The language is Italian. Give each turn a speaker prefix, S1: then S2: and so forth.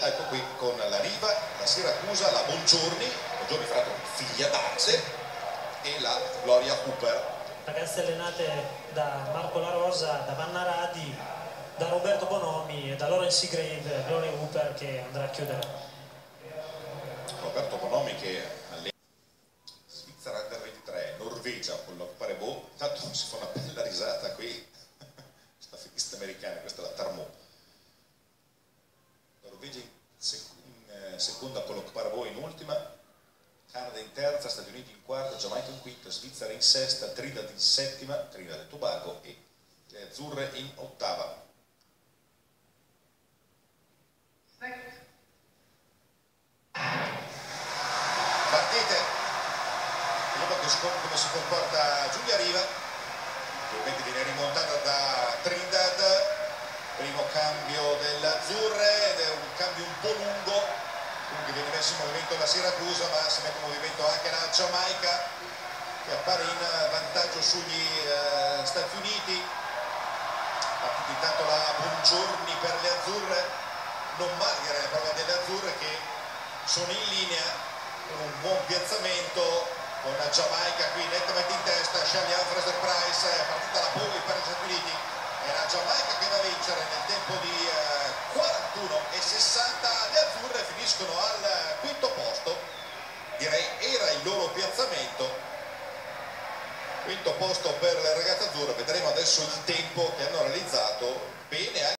S1: ecco qui con la Riva, la Siracusa, la Bongiorni, Bongiorni fra l'altro figlia d'Arse e la Gloria Cooper.
S2: Ragazze allenate da Marco La Rosa, da Vanna Radi, da Roberto Bonomi e da Loren Seagrave, Gloria Cooper che andrà a chiudere.
S1: Roberto Bonomi che allena Svizzera Under 23, Norvegia con l'Ocparebo, intanto si fa una bella risata qui, sta fetista americana, questa è la Tarmo. Norvegia in, sec eh, seconda con l'Ocparebo in ultima, Canada in terza, Stati Uniti in quarta, Giamaica in quinta, Svizzera in sesta, Trinidad in settima, Trinidad e Tobago e le azzurre in ottava. Partite, vediamo come si comporta Giulia Riva, ovviamente viene rimontata da Trinidad, primo cambio delle azzurre ed è un cambio un po' lungo, quindi viene messo in movimento la Siracusa ma si mette in movimento anche la Giamaica che appare in vantaggio sugli eh, Stati Uniti, partita intanto la Buongiorni per le azzurre, non male direi la prova delle azzurre che sono in linea con un buon piazzamento con la Giamaica qui nettamente in testa Shalian Fraser Price partita la pole per gli Stati Uniti è la Giamaica che va a vincere nel tempo di eh, 41 e 60 le azzurre finiscono al quinto posto direi era il loro piazzamento. Quinto posto per le ragazze azzurre vedremo adesso il tempo che hanno realizzato. Bene